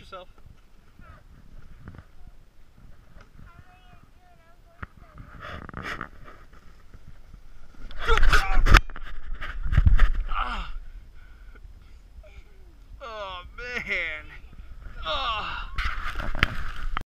Yourself. Ah. oh, man. Oh.